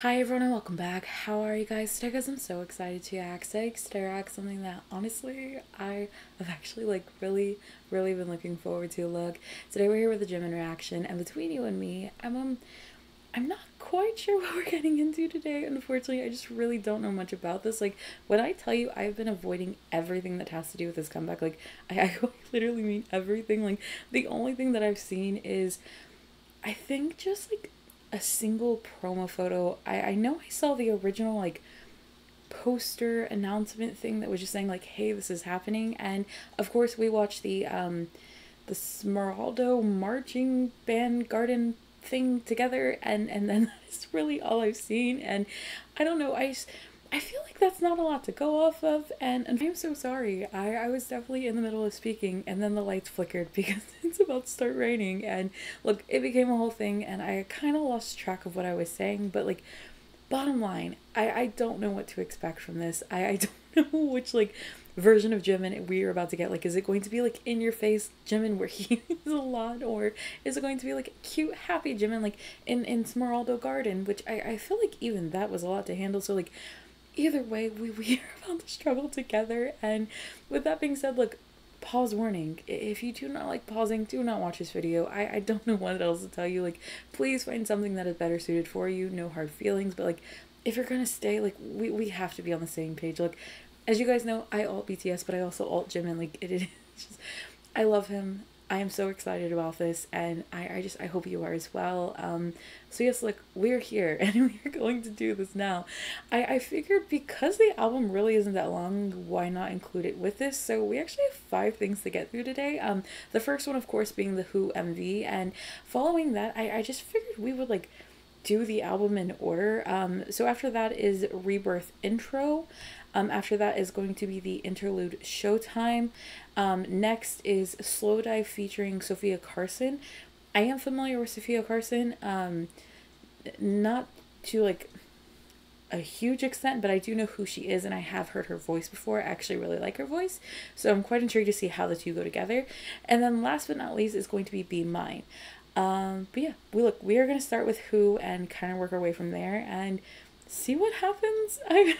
Hi everyone and welcome back. How are you guys today? Guys, I'm so excited to act, so to act something that honestly I have actually like really, really been looking forward to. Look, today we're here with a Jimin reaction, and between you and me, I'm um, I'm not quite sure what we're getting into today. Unfortunately, I just really don't know much about this. Like when I tell you, I've been avoiding everything that has to do with this comeback. Like I, I literally mean everything. Like the only thing that I've seen is, I think just like a single promo photo. I, I know I saw the original like poster announcement thing that was just saying like, hey, this is happening. And of course we watched the um the Smeraldo marching band garden thing together and and then that is really all I've seen and I don't know, I I feel like that's not a lot to go off of, and, and I'm so sorry. I, I was definitely in the middle of speaking, and then the lights flickered because it's about to start raining. And look, it became a whole thing, and I kind of lost track of what I was saying. But, like, bottom line, I, I don't know what to expect from this. I, I don't know which, like, version of Jimin we are about to get. Like, is it going to be, like, in your face Jimin where he is a lot, or is it going to be, like, cute, happy Jimin, like, in, in Smeraldo Garden, which I, I feel like even that was a lot to handle. So, like, either way, we, we are about to struggle together. And with that being said, look, pause warning. If you do not like pausing, do not watch this video. I, I don't know what else to tell you. Like, please find something that is better suited for you. No hard feelings. But, like, if you're gonna stay, like, we, we have to be on the same page. Like, as you guys know, I alt BTS, but I also alt Jimin. Like, it is just, I love him. I am so excited about this and I, I just I hope you are as well. Um so yes look we're here and we're going to do this now. I, I figured because the album really isn't that long, why not include it with this? So we actually have five things to get through today. Um the first one of course being the Who MV and following that I, I just figured we would like do the album in order. Um so after that is Rebirth intro. Um, after that is going to be the interlude Showtime. Um, next is Slow Dance featuring Sofia Carson. I am familiar with Sofia Carson, um, not to like a huge extent, but I do know who she is and I have heard her voice before. I actually really like her voice, so I'm quite intrigued to see how the two go together. And then last but not least is going to be Be Mine. Um, but yeah, we look, we are going to start with Who and kind of work our way from there and see what happens. I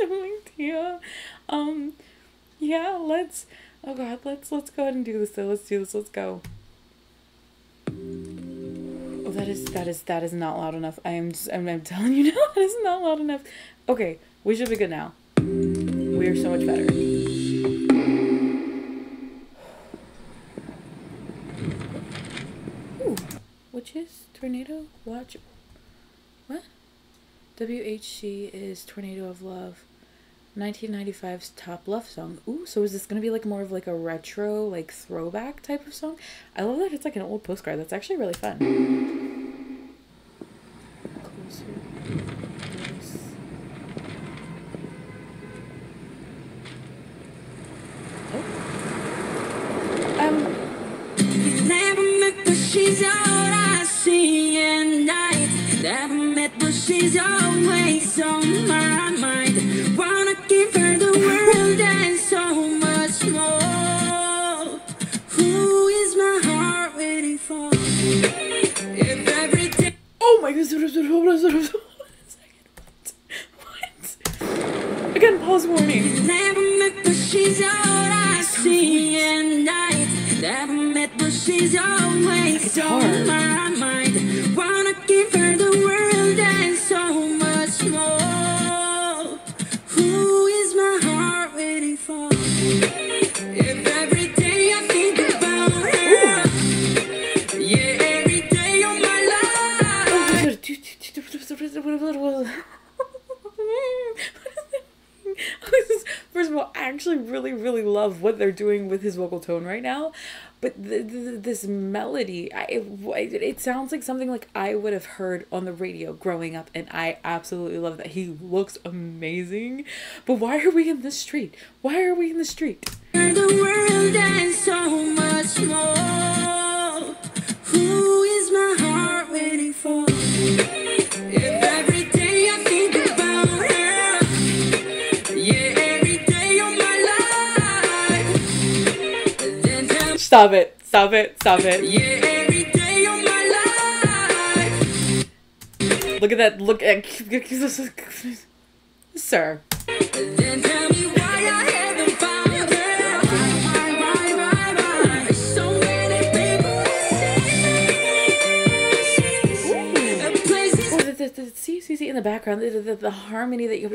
have no idea. Um, yeah, let's. Oh God, let's let's go ahead and do this. Though. Let's do this. Let's go. Oh, that is that is that is not loud enough. I am just, I'm, I'm telling you now, that is not loud enough. Okay, we should be good now. We are so much better. Ooh, which is tornado? Watch. WHC is Tornado of Love. 1995's top love song. Ooh, so is this gonna be like more of like a retro, like throwback type of song? I love that it's like an old postcard. That's actually really fun. She's always on my mind. Wanna give her the world and so much more. Who is my heart waiting for? If every day. Oh my goodness. What? Again, pause warning. Never met, but she's all I see at night. Never met, but she's always on actually really, really love what they're doing with his vocal tone right now. But th- th- this melody, I, it, it sounds like something like I would have heard on the radio growing up, and I absolutely love that. He looks amazing. But why are we in the street? Why are we in the street? The Stop it. Stop it. Stop it. Yeah, every day of my life. look at that. Look at sir. See, see, see in the background, the, the, the harmony that you.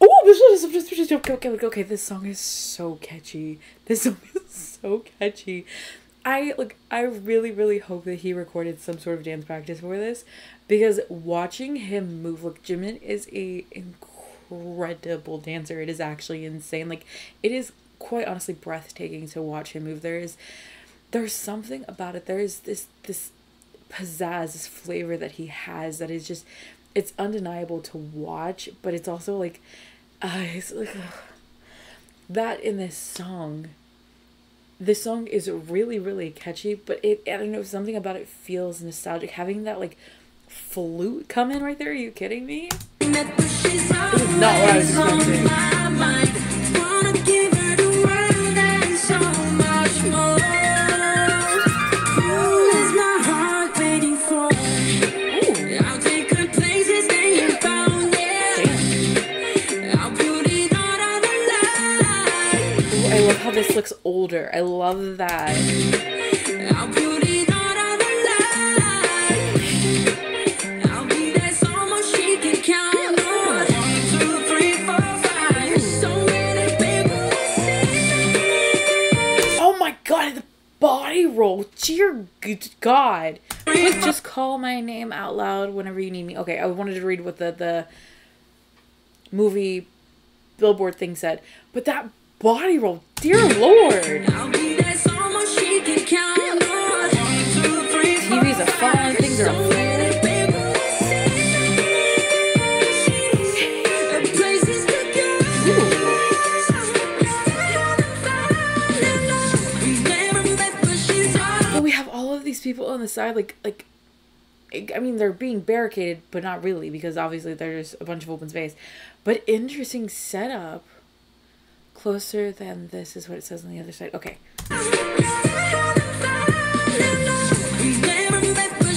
Oh, this one is just, just, okay, okay, okay, okay. This song is so catchy. This song is so catchy. I like. I really, really hope that he recorded some sort of dance practice for this, because watching him move, like Jimin is a incredible dancer. It is actually insane. Like it is quite honestly breathtaking to watch him move. There is, there's something about it. There is this this pizzazz, this flavor that he has that is just it's undeniable to watch, but it's also like uh, it's like that in this song. This song is really, really catchy, but it I don't know, something about it feels nostalgic. Having that like flute come in right there, are you kidding me? met, but not what I was expecting. Oh my god, the body roll. Dear God. Please just call my name out loud whenever you need me. Okay, I wanted to read what the, the movie billboard thing said. But that body roll, dear lord. I'll be there so much she can count on. One, two, three, four, TV's a fun, things are So many people say. Places to go. We never met, but she's all But we have all of these people on the side, like like I mean they're being barricaded, but not really, because obviously there's a bunch of open space. But interesting setup. Closer than this is what it says on the other side. Okay. We never met, but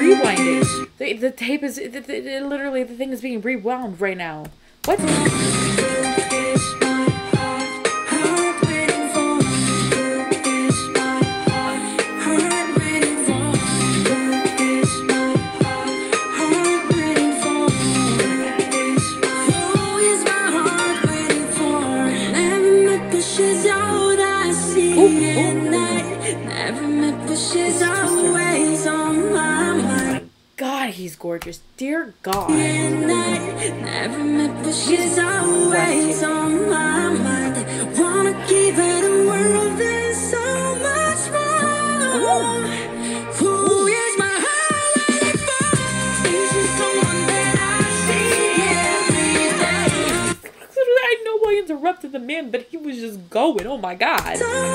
rewinding. The, the tape is the, the- literally the thing is being rewound right now. What? He's gorgeous. Dear God. At never met, but she's always on my mind. Wanna give her the world and so much more. Who is my heart for? Is she someone that I see every day? I know I interrupted the man, but he was just going. Oh my God. So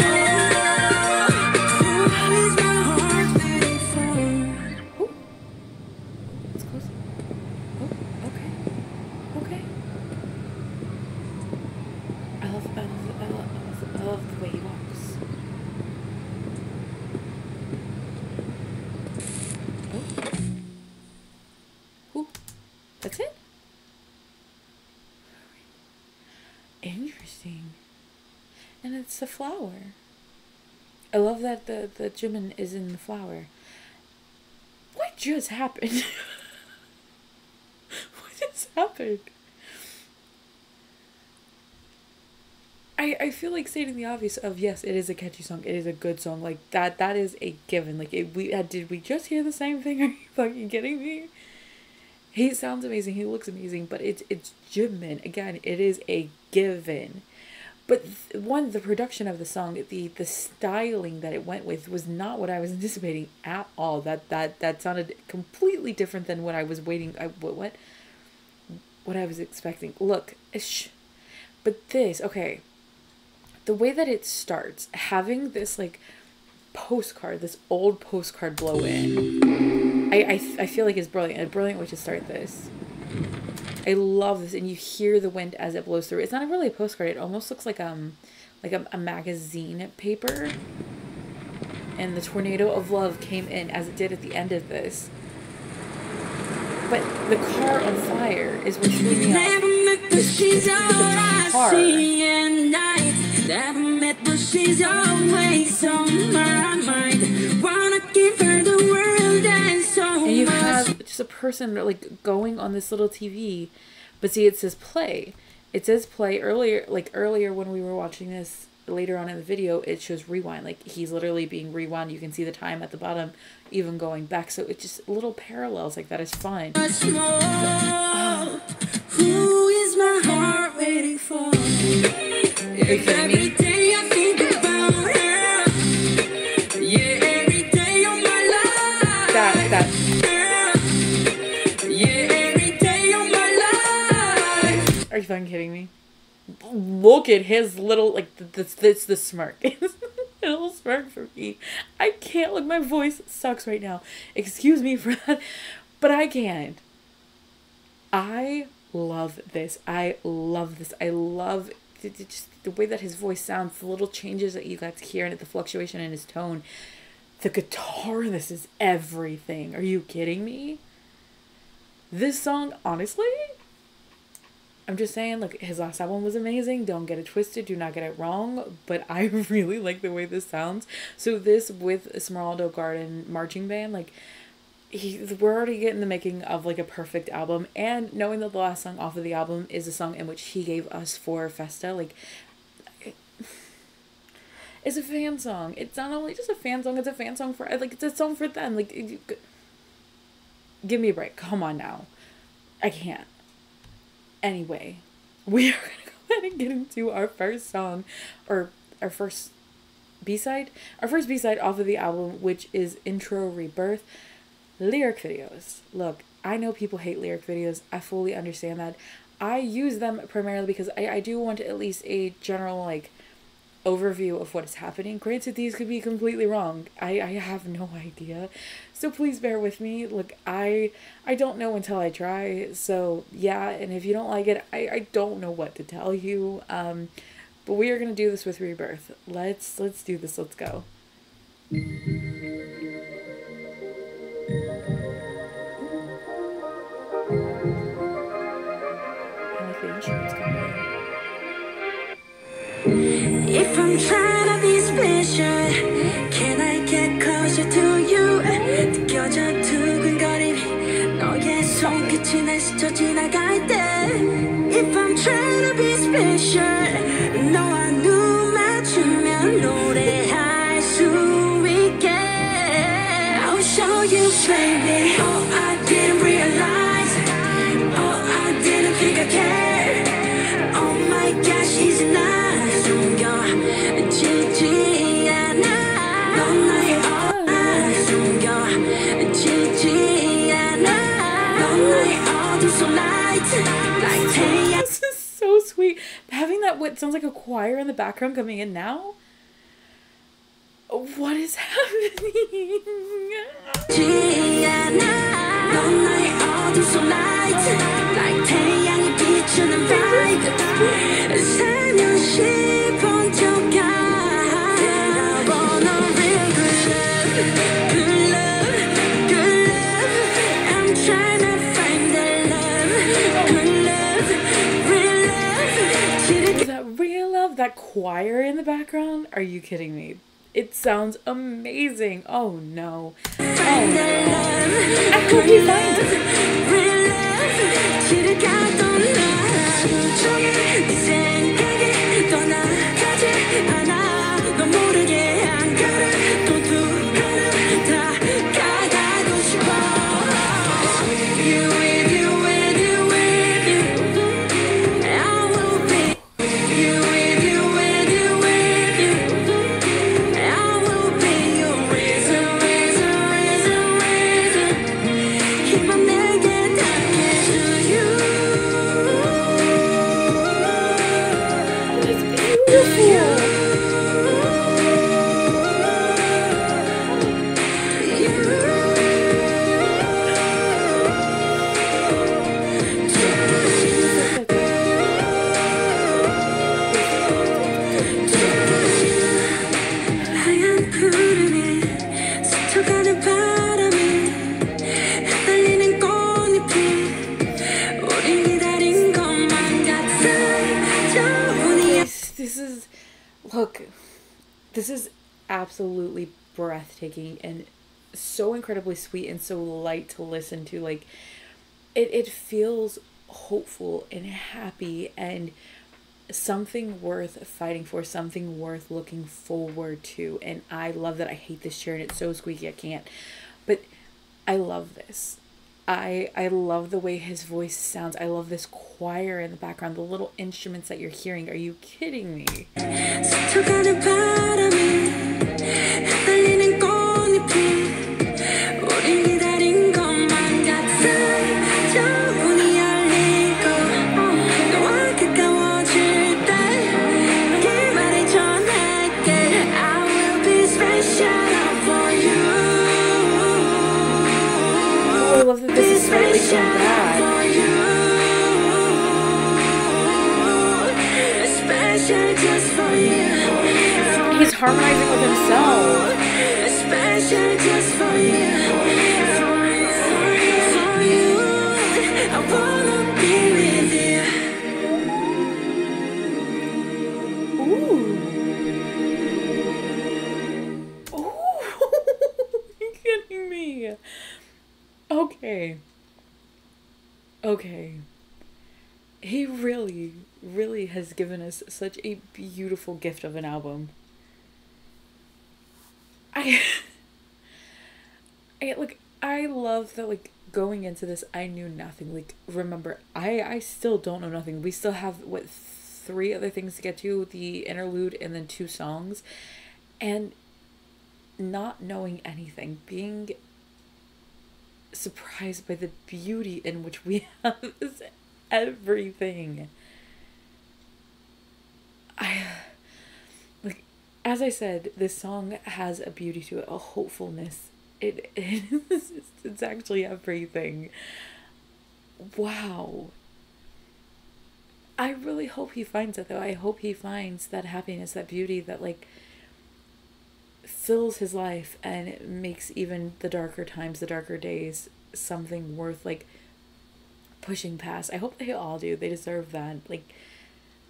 that the, the Jimin is in the flower. What just happened? what just happened? I, I feel like stating the obvious of yes, it is a catchy song. It is a good song. Like that that is a given. Like it, we uh, did we just hear the same thing? Are you fucking kidding me? He sounds amazing. He looks amazing. But it's it's Jimin again. It is a given. But one, the production of the song, the the styling that it went with was not what I was anticipating at all. That that that sounded completely different than what I was waiting. I what what what I was expecting. Look, shh. But this, okay. The way that it starts, having this like postcard, this old postcard blow in, I I, I feel like is brilliant. A brilliant way to start this. I love this, and you hear the wind as it blows through. It's not really a postcard. It almost looks like um, like a, a magazine paper. And the tornado of love came in as it did at the end of this. But the car on fire is what's leading up. This, this, the car. Never met, but she's always on my mind. Wanna give her the world and so much. Have just a person like going on this little TV, but see, it says play. It says play earlier, like earlier when we were watching this. Later on in the video, it shows rewind. Like he's literally being rewound. You can see the time at the bottom, even going back. So it's just little parallels like that is fun. much more. Who is my heart waiting for? Fucking kidding me? Look at his little like th- this this the smirk. His little smirk for me. I can't look. My voice sucks right now. Excuse me for that, but I can't. I love this. I love this. I love just the way that his voice sounds. The little changes that you got to hear, and the fluctuation in his tone. The guitar. This is everything. Are you kidding me? This song, honestly, I'm just saying, like, his last album was amazing. Don't get it twisted. Do not get it wrong. But I really like the way this sounds. So, this with Smeraldo Garden Marching Band, like, he, we're already getting the making of, like, a perfect album. And knowing that the last song off of the album is a song in which he gave us for Festa, like, it- it's a fan song. It's not only just a fan song, it's a fan song for, like, it's a song for them. Like, you, give me a break. Come on now. I can't. Anyway, we are gonna go ahead and get into our first song, or our first B side, our first B side off of the album, which is Intro Rebirth. Lyric videos. Look, I know people hate lyric videos. I fully understand that. I use them primarily because I, I do want at least a general like overview of what is happening. Granted, these could be completely wrong. I, I have no idea. So please bear with me. Look, I I don't know until I try. So yeah, and if you don't like it, I, I don't know what to tell you. Um but we are gonna do this with rebirth. Let's let's do this. Let's go. I'm trying to be special, can I get closer to you? 느껴져 두근거림이 너의 손끝이 날 스쳐 지나갈 때 If I'm trying to be special, 너와 눈 맞추면 노래할 수 있게 I'll show you, baby. sounds like a choir in the background coming in now. What is happening? Choir in the background? Are you kidding me? It sounds amazing. Oh no. love I. incredibly sweet and so light to listen to. Like it it feels hopeful and happy and something worth fighting for, something worth looking forward to. And I love that I hate this chair and it's so squeaky I can't. But I love this. I I love the way his voice sounds. I love this choir in the background, the little instruments that you're hearing. Are you kidding me? Harmonizing with himself. Just for you. Okay. Okay. He really, really has given us such a beautiful gift of an album. I I like I love that like going into this I knew nothing. Like remember, I I still don't know nothing. We still have what three other things to get to, the interlude and then two songs. And not knowing anything, being surprised by the beauty in which we have is everything. I as I said, this song has a beauty to it, a hopefulness. It, it is it's actually everything. Wow. I really hope he finds it though. I hope he finds that happiness, that beauty that like fills his life and makes even the darker times, the darker days something worth like pushing past. I hope they all do. They deserve that. Like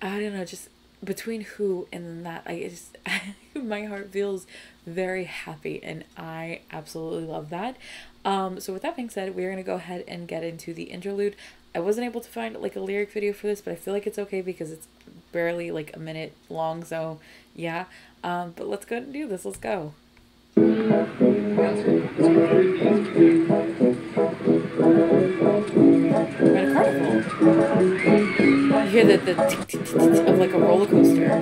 I don't know, just between who and that I just my heart feels very happy and I absolutely love that. Um so with that being said, we're to go ahead and get into the interlude. I wasn't able to find like a lyric video for this, but I feel like it's okay because it's barely like a minute long, so yeah. Um but let's go and do this. Let's go. We're at a carnival. You hear the, the tick, tick, tick, tick of like a roller coaster.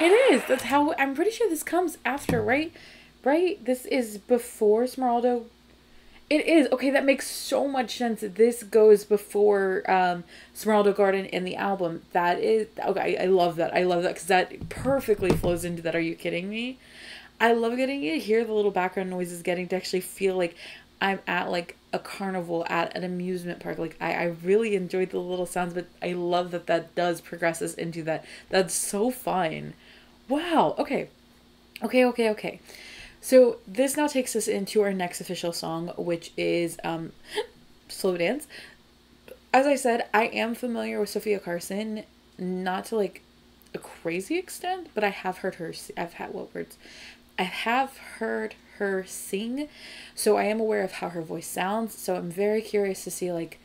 It is. That's how I'm pretty sure this comes after, right? Right? This is before Smeraldo. It is. Okay, that makes so much sense. This goes before um Smeraldo Garden in the album. That is okay, I, love that. I love that cuz that perfectly flows into that. Are you kidding me? I love getting to hear the little background noises, getting to actually feel like I'm at like a carnival at an amusement park. Like I, I really enjoyed the little sounds, but I love that that does progress us into that. That's so fun. Wow. Okay. Okay. Okay. Okay. So this now takes us into our next official song, which is um, "Slow Dance." As I said, I am familiar with Sofia Carson, not to like a crazy extent, but I have heard her. I've had what words? I have heard her sing, so I am aware of how her voice sounds. So I'm very curious to see like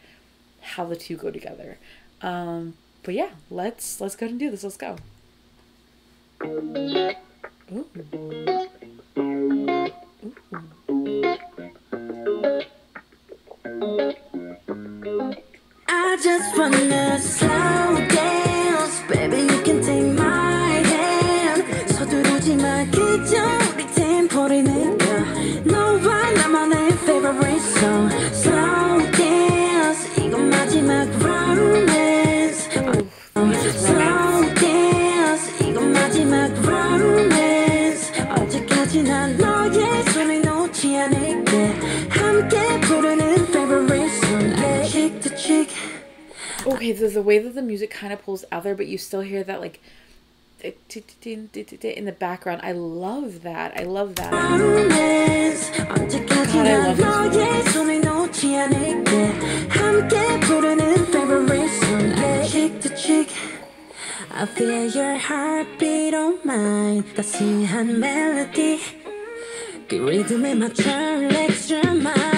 how the two go together. Um, but yeah, let's let's go and do this. Let's go. Ooh. I just wanna slow Okay, so the way that the music kind of pulls out there, but you still hear that like in the background. I love that. I love that. romance. God, I 언제까지나 love this 너의 손을 놓지 않을게. 함께 부르는 favorite song. Chick to chick. I feel your heartbeat on mine. 따스한 멜로디. 그 리듬에 맞춰 let your mind.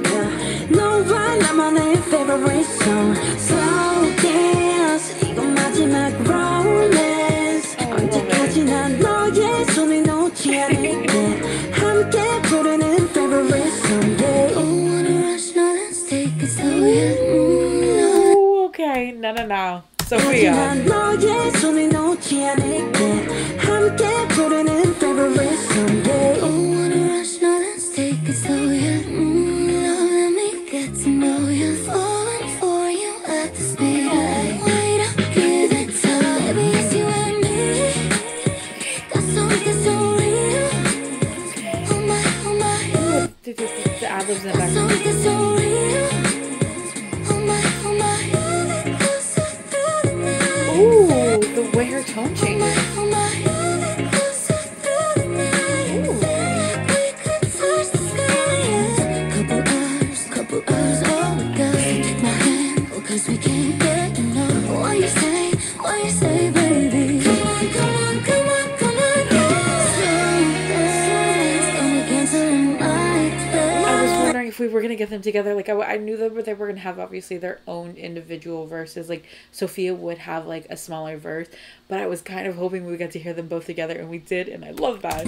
내 favorite song Slow dance 이건 마지막 romance. 언제까지나 너의 손을 놓지 않을게. 함께 부르는 favorite let's. Okay, no no no Sofia. If we were gonna get them together. Like I, I knew that they were gonna have obviously their own individual verses. Like Sofia would have like a smaller verse, but I was kind of hoping we got to hear them both together, and we did, and I love that.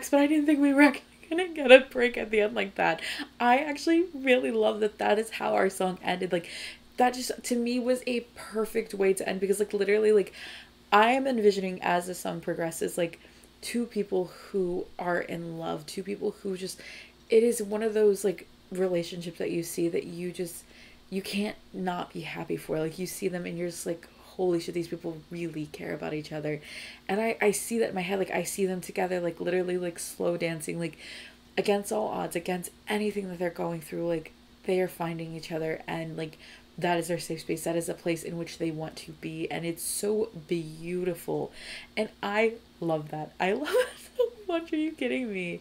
But I didn't think we were gonna get a break at the end like that. I actually really love that that is how our song ended. Like, that just to me was a perfect way to end because, like, literally, like, I am envisioning as the song progresses, like, two people who are in love, two people who just, it is one of those, like, relationships that you see that you just, you can't not be happy for. Like, you see them and you're just like, holy shit these people really care about each other. And i i see that in my head like i see them together like literally like slow dancing like against all odds against anything that they're going through like they are finding each other and like that is their safe space. That is a place in which they want to be. And it's so beautiful. And i love that. I love much? Are you kidding me?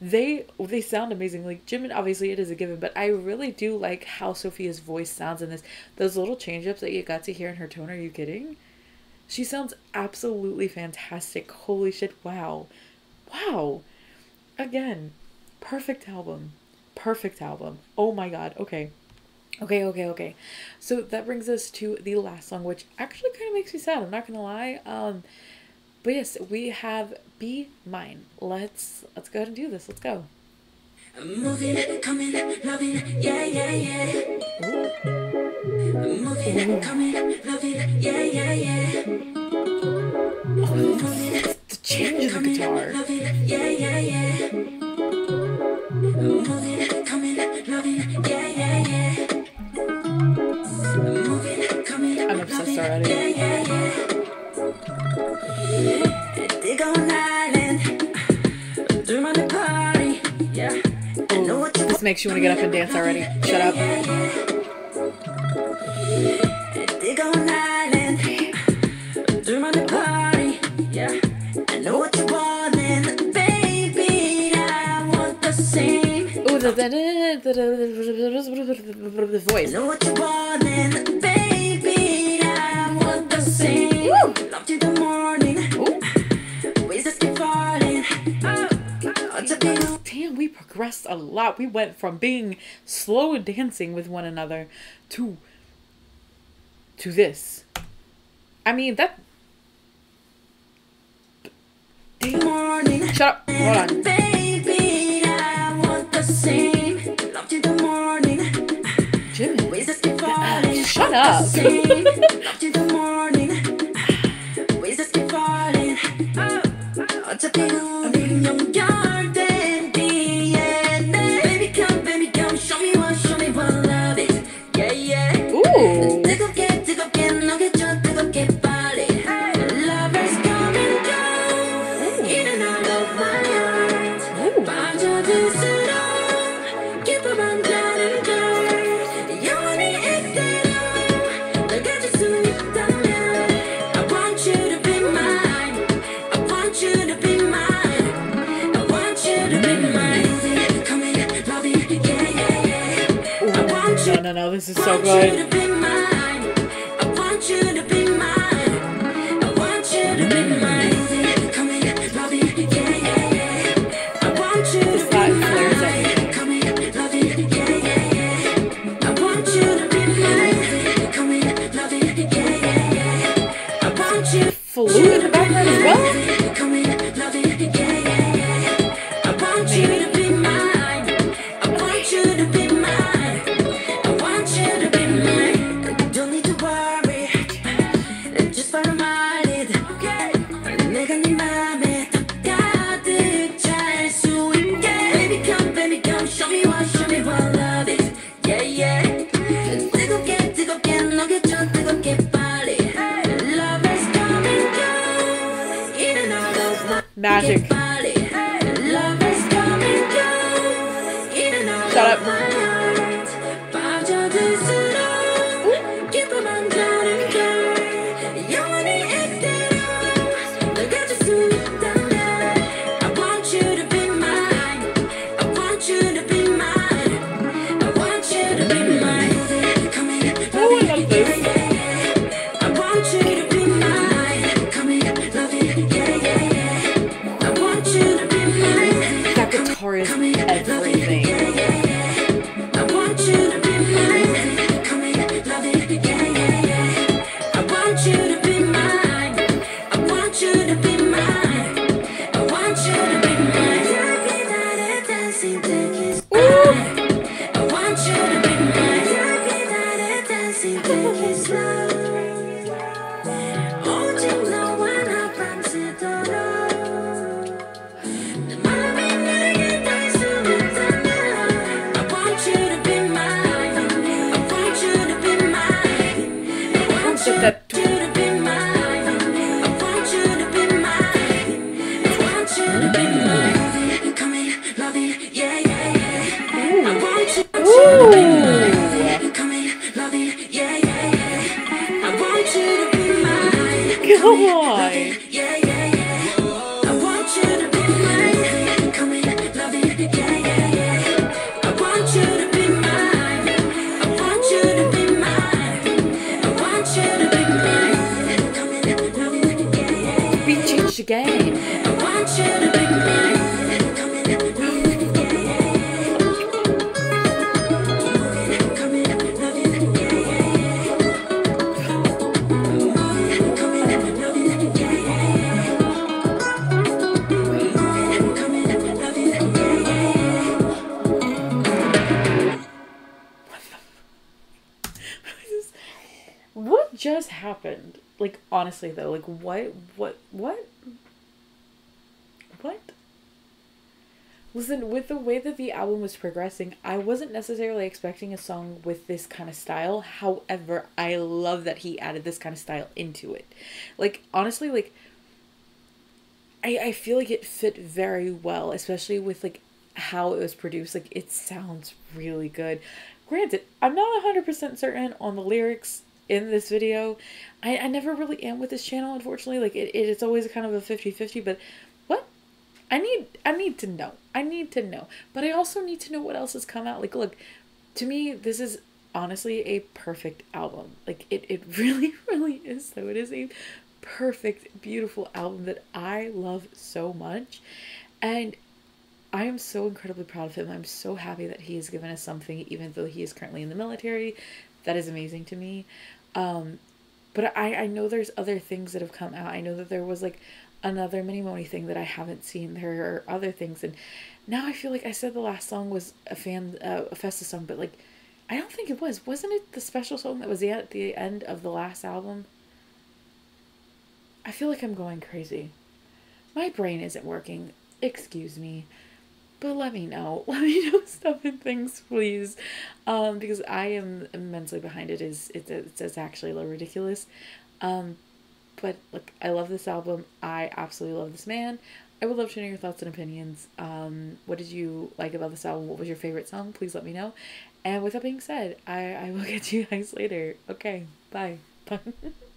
They they sound amazing. Like jimin obviously it is a given but i really do like how sofia's voice sounds in this. Those little change ups that you got to hear in her tone are you kidding? She sounds absolutely fantastic. Holy shit wow. Wow. Again perfect album. Perfect album. Oh my god. Okay. Okay, okay, okay. So that brings us to the last song, which actually kind of makes me sad. I'm not gonna lie. Um, but yes, we have "Be Mine." Let's let's go ahead and do this. Let's go. Moving, coming, loving, yeah, yeah, yeah. Moving, coming, loving, yeah, yeah, yeah. Oh, moving, The change in the guitar. loving, yeah, yeah, yeah. Moving, coming, loving, yeah, yeah, yeah. Moving, coming, I'm obsessed already. Yeah, yeah, makes you want to get up and dance already. Shut up. Dig on island, through the party, know what you want, and baby, I want the same. Ooh, the, the, the, the, the voice. a lot. We went from being slow dancing with one another to to this. I mean that. Damn. morning. Shut up. Hold on. Baby, I want the same. Love till the morning. Jimmy. Ways that keep falling. Shut up. Same. Love till the morning. Ways that keep falling. Oh, 어차피 우린 연결 So good. Though, like what what what what? Listen, with the way that the album was progressing, I wasn't necessarily expecting a song with this kind of style. However, I love that he added this kind of style into it. Like honestly, like I I feel like it fit very well, especially with like how it was produced. Like it sounds really good. Granted, I'm not 100% certain on the lyrics in this video. I, I never really am with this channel, unfortunately. Like it, it is always kind of a 50-50, but what? I need I need to know. I need to know. But I also need to know what else has come out. Like look, to me this is honestly a perfect album. Like it, it really, really is though. It is a perfect, beautiful album that I love so much. And I am so incredibly proud of him. I'm so happy that he has given us something, even though he is currently in the military. That is amazing to me. Um, but I, I know there's other things that have come out. I know that there was like another mini moni thing that I haven't seen. There are other things, and now I feel like I said the last song was a fan uh, a Festa song, but like I don't think it was. Wasn't it the special song that was at the end of the last album? I feel like I'm going crazy. My brain isn't working. Excuse me. But let me know. Let me know stuff and things, please. Um, because I am immensely behind it. Is it's it's, it's actually a little ridiculous. Um, but look, I love this album. I absolutely love this man. I would love to know your thoughts and opinions. Um, what did you like about this album? What was your favorite song? Please let me know. And with that being said, I, I will get to you guys later. Okay, bye. Bye.